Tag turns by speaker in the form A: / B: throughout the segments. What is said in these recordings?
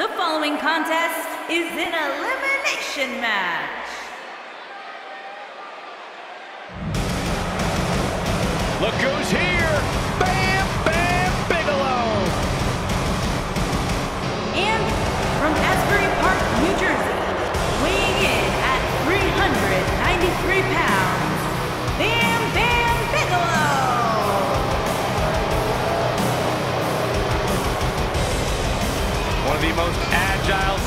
A: The following contest is an elimination match.
B: Look who's here! Bam Bam Bigelow!
A: And from Asbury Park, New Jersey, weighing in at 393 pounds,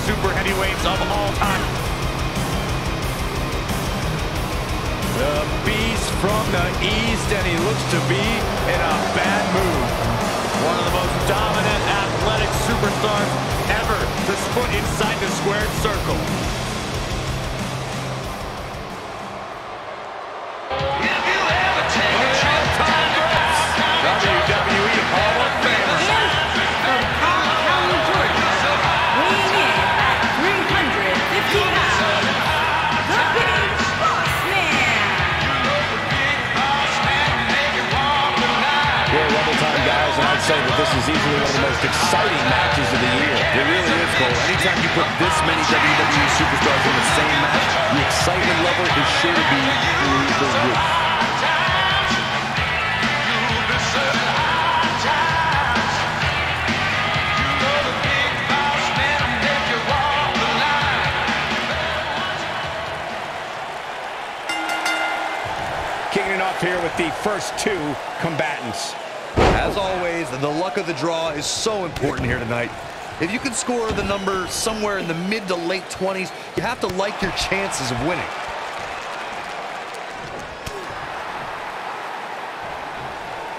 B: super heavyweights of all time. The beast from the east, and he looks to be in a bad mood. One of the most dominant athletic superstars ever to foot inside the squared circle.
C: Really is, Cole. Anytime you put this many WWE superstars in the same match, the excitement level is sure to be through the roof.
B: Kicking it off here with the first two combatants.
D: As always, the luck of the draw is so important here tonight. If you can score the number somewhere in the mid to late 20s, you have to like your chances of winning.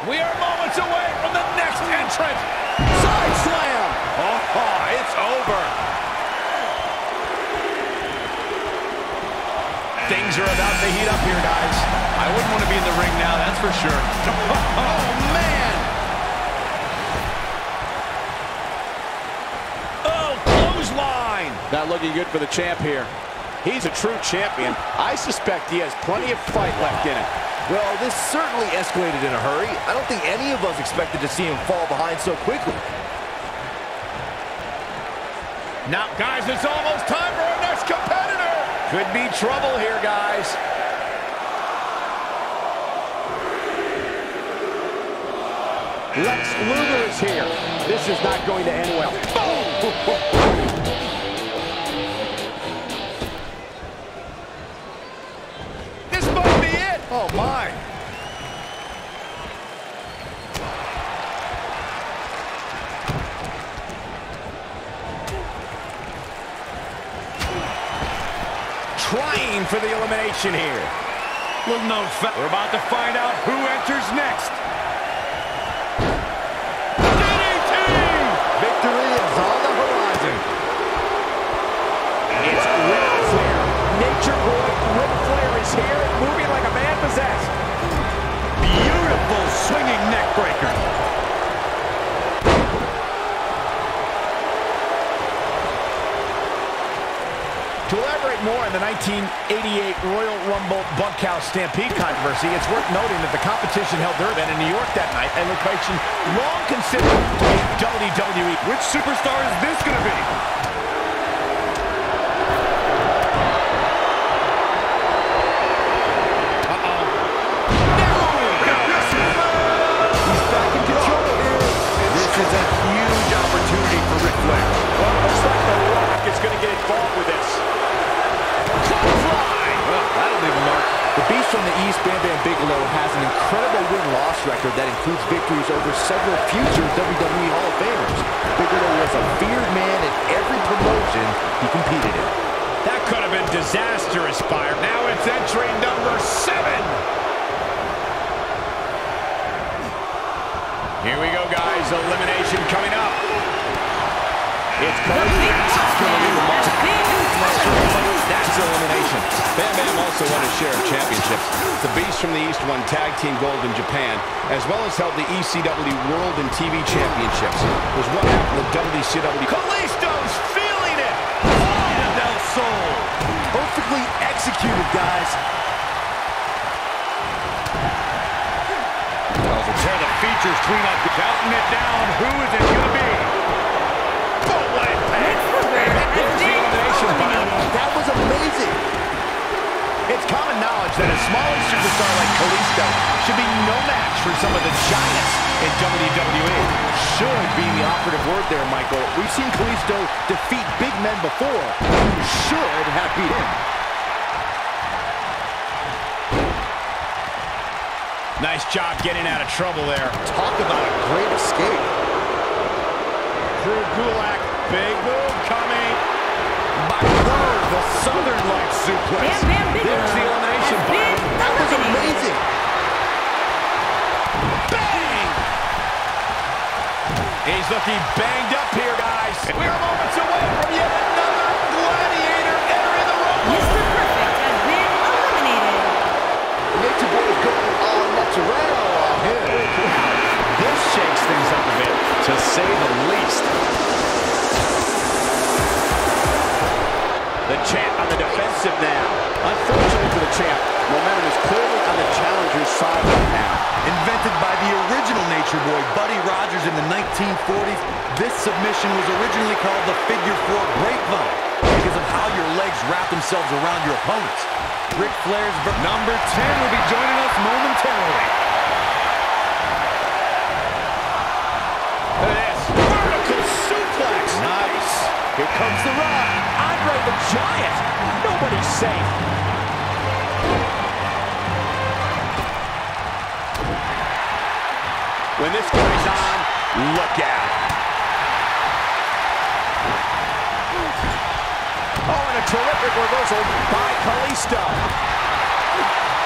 B: We are moments away from the next entrant. Side slam. Oh, it's over. Things are about to heat up here, guys. I wouldn't want to be in the ring now, that's for sure. oh, man. Oh, clothesline.
C: Not looking good for the champ here. He's a true champion. I suspect he has plenty of fight left in him.
E: Well, this certainly escalated in a hurry. I don't think any of us expected to see him fall behind so quickly.
B: Now, guys, it's almost time for our next competitor. Could be trouble here, guys.
C: Lex Luger is here. This is not going to end well.
B: This elimination here. Little known fact. We're about to find out who enters next. DDT!
E: Victory is on the horizon.
C: It's Ric Flair. Nature Boy Ric Flair is here, moving like a man possessed.
B: Beautiful swinging neck breaker.
C: To elaborate more on the 1988 Royal Rumble Bunkhouse Stampede controversy, it's worth noting that the competition held their event in New York that night, a location long considered WWE.
B: Which superstar is this going to be?
E: From the East, Bam Bam Bigelow, has an incredible win-loss record that includes victories over several future WWE Hall of Famers. Bigelow was a feared man in every promotion he competed in.
B: That could have been disastrous, Fire. Now it's entry number seven. Here we go, guys. Elimination coming up. It's
A: The
B: coming.
A: Big Boss Man has been.
C: That's elimination. Bam Bam also won a share of championships. The Beast from the East won Tag Team Gold in Japan, as well as held the ECW World and TV Championships. Was one half of the WCW.
B: Kalisto's feeling it. Fire del Sol.
E: Perfectly executed, guys.
B: Well, to tear the features clean up. Counting it down. Who is it going to be? That a smaller superstar like Kalisto should be no match for some of the giants in WWE.
E: Should be the operative word there, Michael. We've seen Kalisto defeat big men before. who Should have beat him.
B: Nice job getting out of trouble there.
E: Talk about a great escape.
B: Drew Gulak, big move coming. By the Southern Light suplex.
A: Bam Bam Bigelow
B: There's the elimination
A: has
B: button.
E: That was amazing.
B: Bang! He's looking banged up here, guys. We're moments away from yet another gladiator entering the room.
A: Mr. Perfect has been eliminated.
E: Nature Boy is going all natural on him.
B: This shakes things up a bit, to say the least. Champ on the defensive now.
E: Unfortunately for the champ, momentum is clearly on the challenger's side right now.
D: Invented by the original Nature Boy, Buddy Rogers, in the 1940s, this submission was originally called the figure four grapevine because of how your legs wrap themselves around your opponents. Ric Flair's number 10 will be joining us momentarily.
B: Look at this. Vertical suplex.
D: Nice.
B: Here comes the run. Andre the Giant. Nobody's safe. When this goes on, look out. Oh, and a terrific reversal by Kalisto.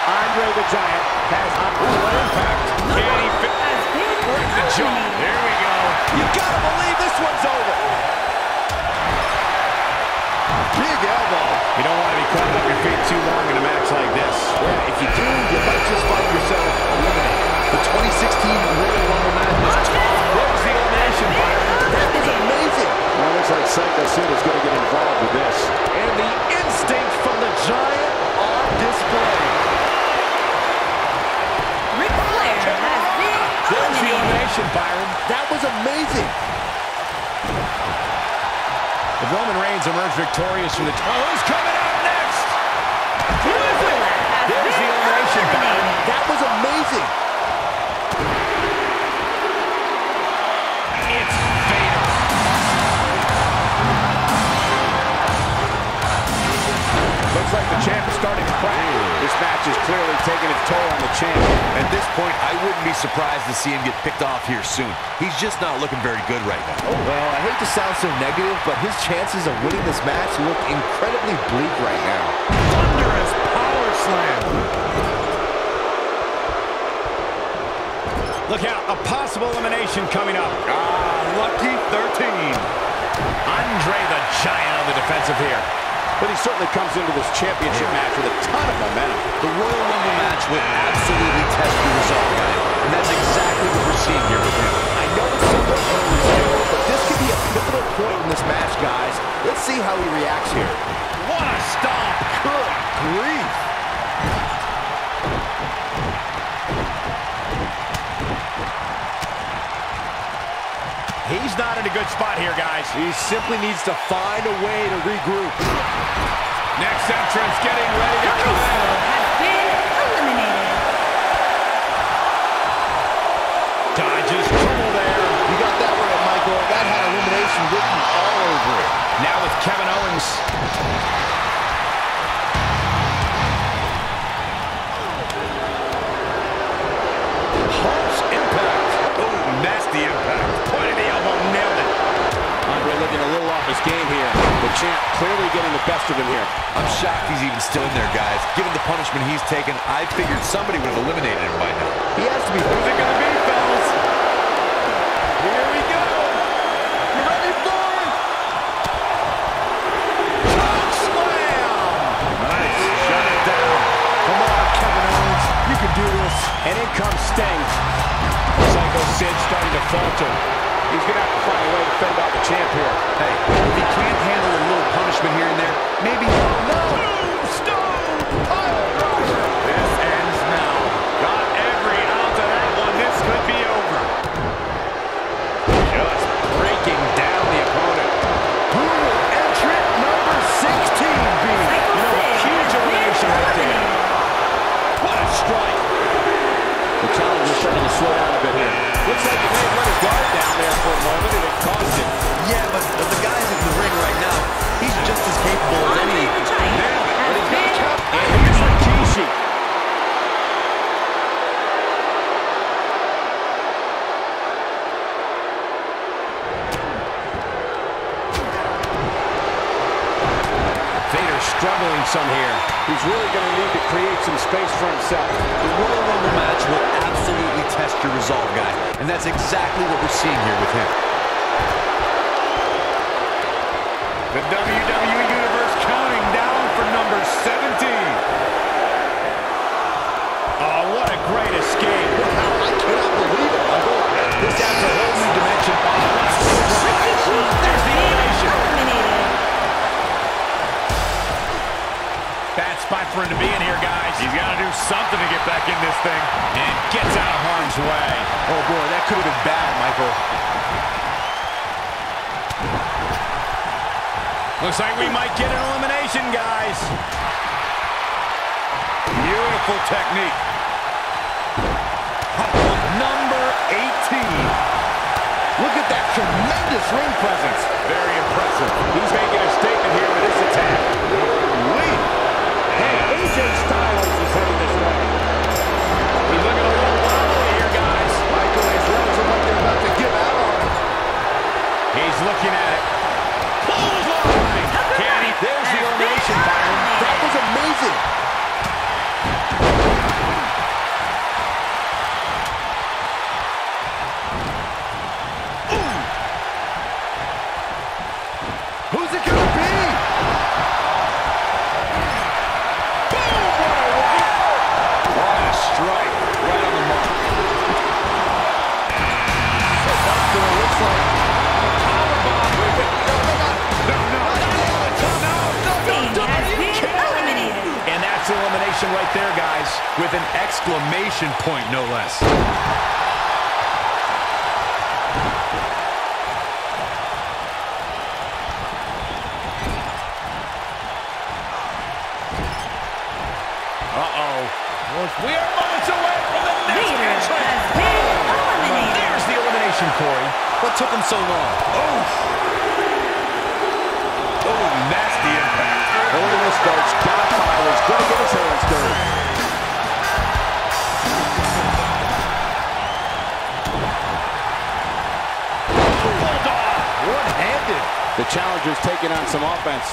B: Andre the Giant has a what impact. Can he fit?
A: Has been
B: Break the jaw. There we go. You gotta believe this one's over. Too long in a match like this.
E: Yeah, if you do, you might just find yourself eliminated.
D: The 2016 Royal Rumble match was
B: There's the elimination button.
E: That is amazing.
B: Well, looks like Psycho Sid is going to get involved with this. And the instinct from the Giant on display.
A: Ric Flair has been
B: There's the
A: eliminated.
B: elimination, Byron.
E: That was amazing.
B: If Roman Reigns emerged victorious from the... Oh, who's coming to
D: see him get picked off here soon. He's just not looking very good right now.
E: Well, I hate to sound so negative, but his chances of winning this match look incredibly bleak right now.
B: Thunderous power slam. Look out, a possible elimination coming up.
D: Ah, lucky 13.
B: Andre the Giant on the defensive here. But he certainly comes into this championship match with a ton of momentum.
D: The Royal Rumble match will absolutely test your resolve, guys. And that's exactly what we're seeing here with him.
E: I know it's somewhat early still, but this could be a pivotal point in this match, guys. Let's see how he reacts here.
B: What a stomp. Good grief. He's not in a good spot here, guys.
E: He simply needs to find a way to regroup.
B: Next entrance getting ready to come
E: written all over it.
B: Now with Kevin Owens. Harsh impact. Oh, nasty impact. Point of the elbow, nailed it. Andre looking a little off his game here. The champ clearly getting the best of him here.
D: I'm shocked he's even still in there, guys. Given the punishment he's taken, I figured somebody would have eliminated him by now.
E: He has to be.
B: Who's it going to be, And in comes Sting. Psycho Sid starting to falter. He's going to have to find a way to fend off the champ here.
D: Hey, if he can't handle a little punishment here and there, maybe... No!
E: He's really going to need to create some space for himself.
D: The Rumble match will absolutely test your resolve, guy. And that's exactly what we're seeing here with him.
B: The WWE Universe counting down for number 17. Oh, what a great escape. For him to be in here, guys. He's got to do something to get back in this thing. And gets out of harm's way.
D: Oh, boy, that could have been bad, Michael.
B: Looks like we might get an elimination, guys. Beautiful technique. Number 18.
E: Look at that tremendous ring presence.
B: Very impressive. He's making a statement here with this attack.
E: AJ Styles is heading this way.
B: He's looking a little wobbly here, guys.
E: Michael, his legs are like they're about to give out on him.
B: He's looking at it. With an exclamation point, no less. Uh-oh. We are moments away from the next
A: Vader has
B: entrant.
A: been eliminated.
B: There's the elimination, Corey.
D: What took him so long?
B: Oh, oh nasty impact.
E: Look at this, folks. Godfather's going to get his hands dirty. The challenger's taking on some offense.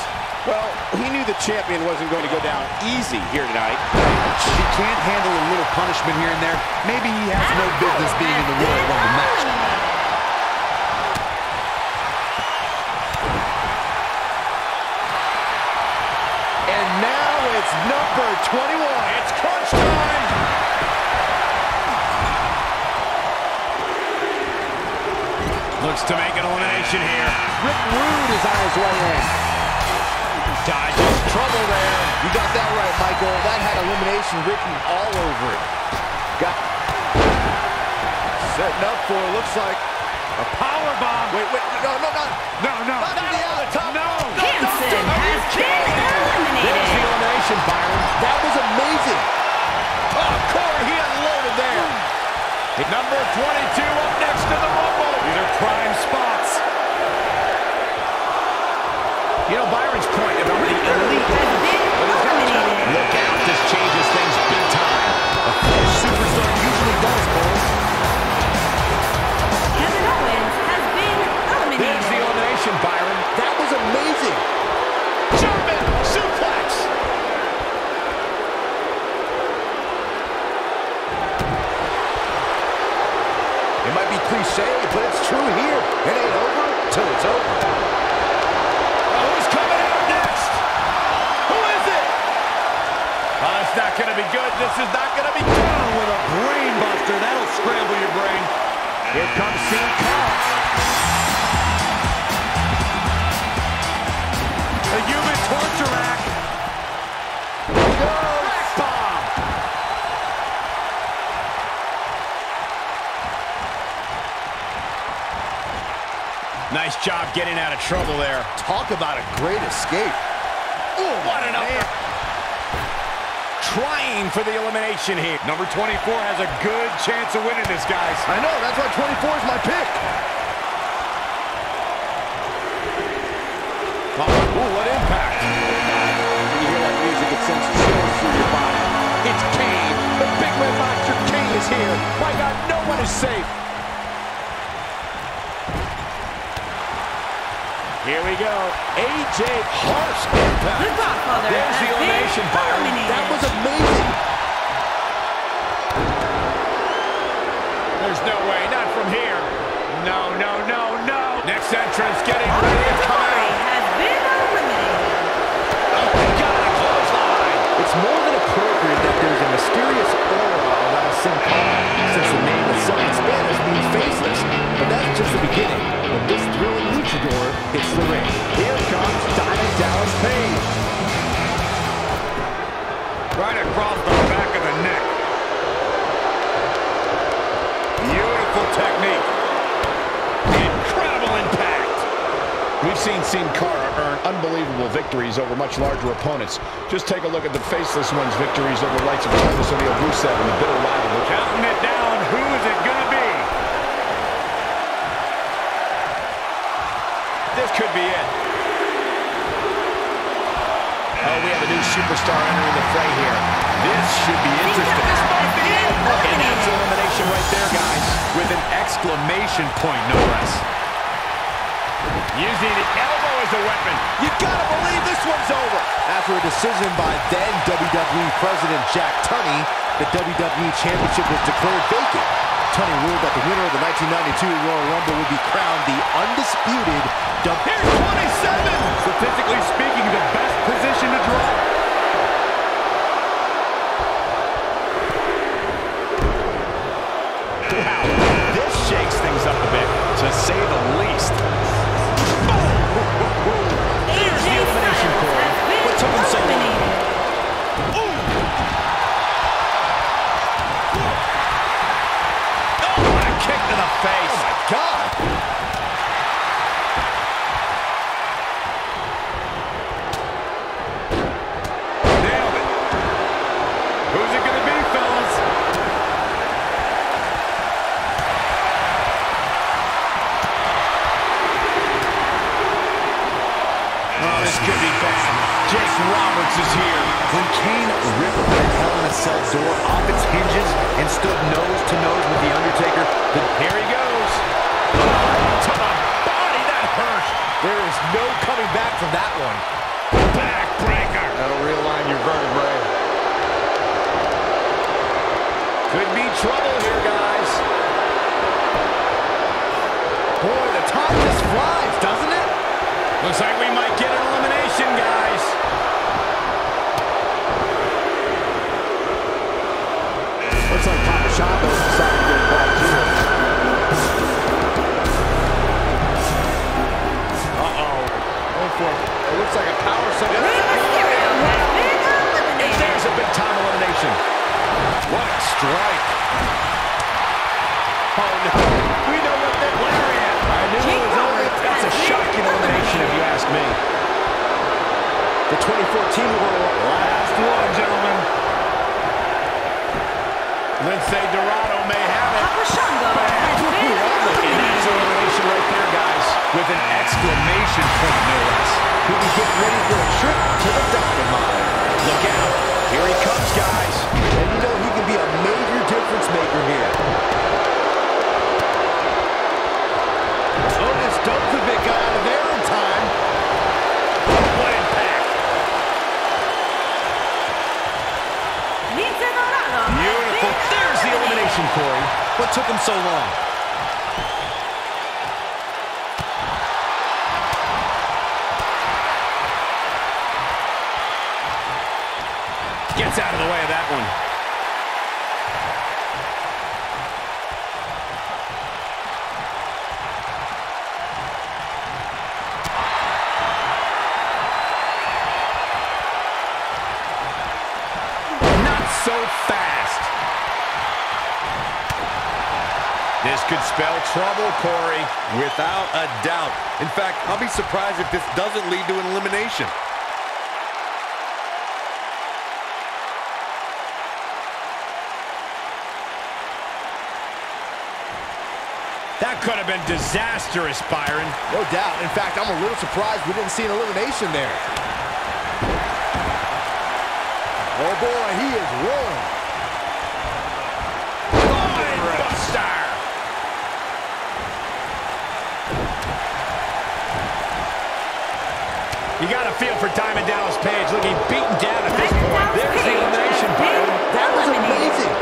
E: Well, he knew the champion wasn't going to go down easy here tonight.
D: If he can't handle a little punishment here and there, maybe he has no business being in the Royal Rumble match.
E: And now it's number 21.
B: It's crunch time. Looks to make an elimination here.
E: Rick Rude is on his way in.
B: Dodges trouble there.
E: You got that right, Michael. That had elimination written all over it. Got setting up for looks like
B: A power bomb.
E: wait, wait, no, no, no,
B: No, no.
E: Not to the outside.
B: No.
A: Hanson has been
E: till.
B: Oh, who's coming out next? Who is it? Oh, it's not going to be good. This is not going to be good.
D: With a brain buster. That'll scramble your brain.
B: Here comes CM Punk. The human torture rack. Getting out of trouble there.
E: Talk about a great escape.
B: Ooh, what an upper. Trying for the elimination here. Number 24 has a good chance of winning this, guys.
E: I know, that's why 24 is my pick.
B: Oh, ooh, what impact.
E: You hear that music, it sends chills through your body. It's Kane. The big red monster Kane is here. My God, no one is safe.
C: Here we go. AJ harsh impact.
A: The Godfather
C: There's the
A: been
C: elimination, Byron.
E: That was amazing.
B: There's no way, not from here. No, no, no, no. Next entrance getting ready to come
C: unbelievable victories over much larger opponents. Just take a look at the faceless one's victories over the likes of Titus O'Neil, Rusev, and the bitter rival.
B: Counting it down. Who is it going to be? This could be it.
C: Oh, we have a new superstar entering the fray here.
B: This should be interesting.
A: This might be it.
C: And that's elimination right there, guys.
B: With an exclamation point, no less. Using the elbow as a weapon.
E: You gotta believe this one's over. After a decision by then WWE President Jack Tunney, the WWE Championship was declared vacant. Tunney ruled that the winner of the 1992 Royal Rumble would be crowned the undisputed W.
B: Here's 27. Statistically speaking, the best position to draw. Wow, this shakes things up a bit, to say the least.
E: Coming from that one.
B: Backbreaker.
C: That'll realign your vertebrae.
B: Could be trouble here, guys.
E: Boy, the time just flies, doesn't it?
B: Looks like we might get What a strike. Oh, no. We know what they're lariat.
C: I knew
A: Jake
C: it was over. That's a shocking elimination, if you ask me.
E: The 2014 World
B: Last one, gentlemen. Lince Dorado may have it.
A: Papa Shango has been
C: And that's
A: eliminated.
C: elimination right there, guys.
B: With an exclamation point, no less.
E: He'll be getting ready for a trip to the Diamond Mine.
C: Look out. Here he comes, guys.
E: And you know he can be a major difference maker here.
B: Otis out of there in time. What impact. Beautiful. There's the elimination, Corey.
D: What took him so long?
B: Gets out of the way of that one. Spell trouble, Corey.
D: Without a doubt. In fact, I'll be surprised if this doesn't lead to an elimination.
B: That could have been disastrous, Byron.
E: No doubt. In fact, I'm a little surprised we didn't see an elimination there. Oh boy, he is rolling.
B: You got feel for Diamond Dallas Page looking beaten down at this
A: Diamond
B: point.
A: Dallas
B: There's the elimination
A: has
B: button.
E: That was amazing.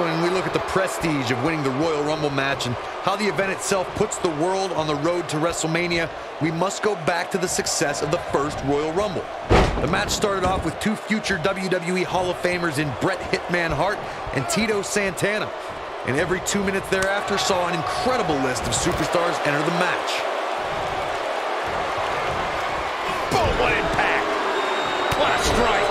D: When we look at the prestige of winning the Royal Rumble match and how the event itself puts the world on the road to WrestleMania, we must go back to the success of the first Royal Rumble. The match started off with two future WWE Hall of Famers in Bret Hitman Hart and Tito Santana. And every two minutes thereafter saw an incredible list of superstars enter the match.
B: Boom, what impact. What a strike.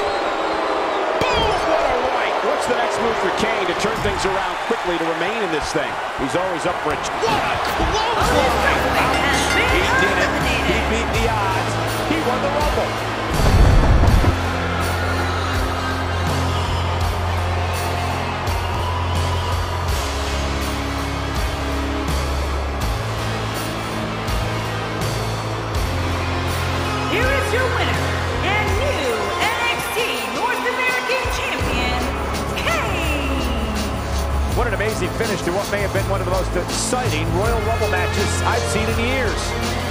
B: Boom, what a right. What's the next move for Kane to turn things around quickly to remain in this thing? He's always up for it. What a clothesline.
A: Has been
B: He did it. He beat the odds. He won the Rumble. Finish to what may have been one of the most exciting Royal Rumble matches I've seen in years.